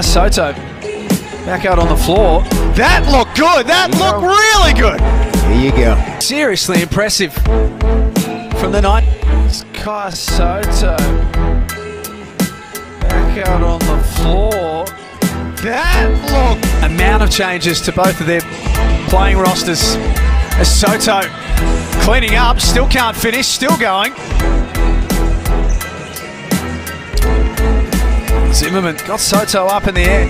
Sotto back out on the floor. That looked good. That looked really good. Here you go. Seriously impressive from the night. It's Kai Sotto back out on the floor. That look. Amount of changes to both of their playing rosters. As Sotto cleaning up, still can't finish, still going. Zimmerman got Sotto up in the air.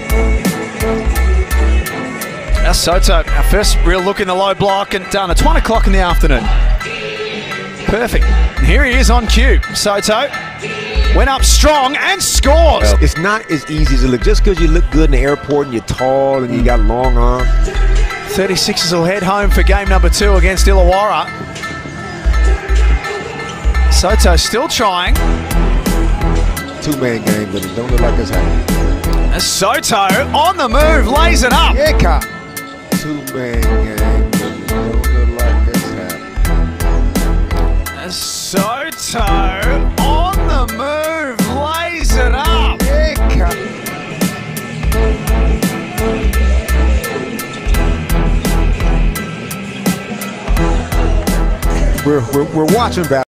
Now Sotto, our first real look in the low block and done. It's one o'clock in the afternoon. Perfect. And here he is on cue. Sotto went up strong and scores. It's not as easy as it looks. Just because you look good in the airport and you're tall and you got long arms. 36ers will head home for game number two against Illawarra. Sotto still trying. Two-man game, but it don't look like it's happening. As Sotto on the move, lays it up. Yeah, Kyle. Two-man game, but it don't look like it's happening. Sotto on the move, lays it up. Yeah, Kyle. We're, we're, we're watching back.